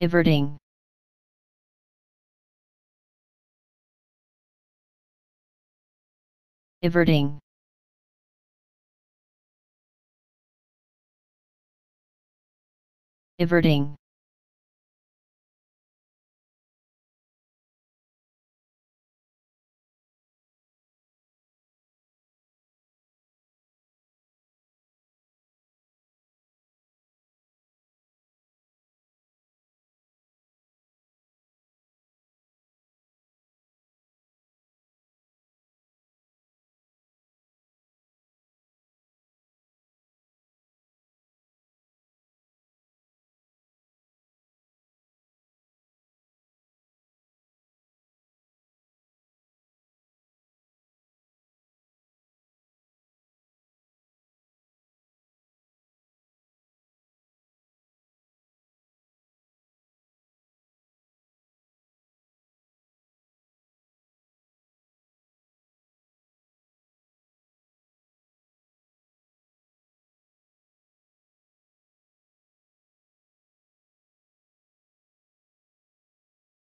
everting everting everting